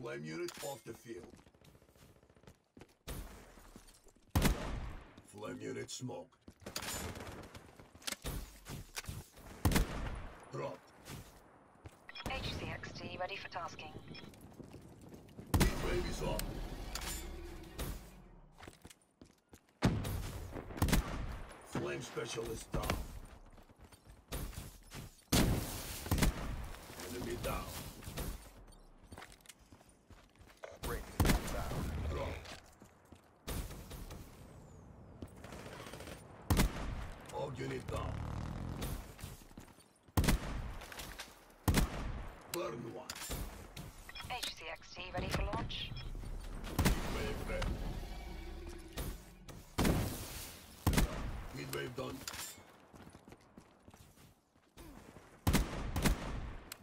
Flame unit off the field. Flame unit smoked. Dropped. HCXD ready for tasking. Wave is up. Flame specialist down. Enemy down. Unit down. Burn one. HCXD ready for launch. Wave red. Heat wave done.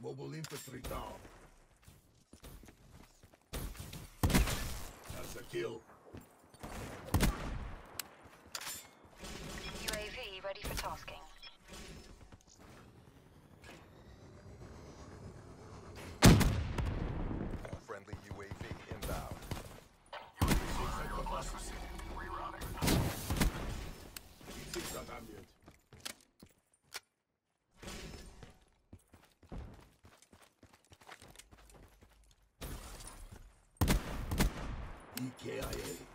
Mobile infantry down. That's a kill. EKIA.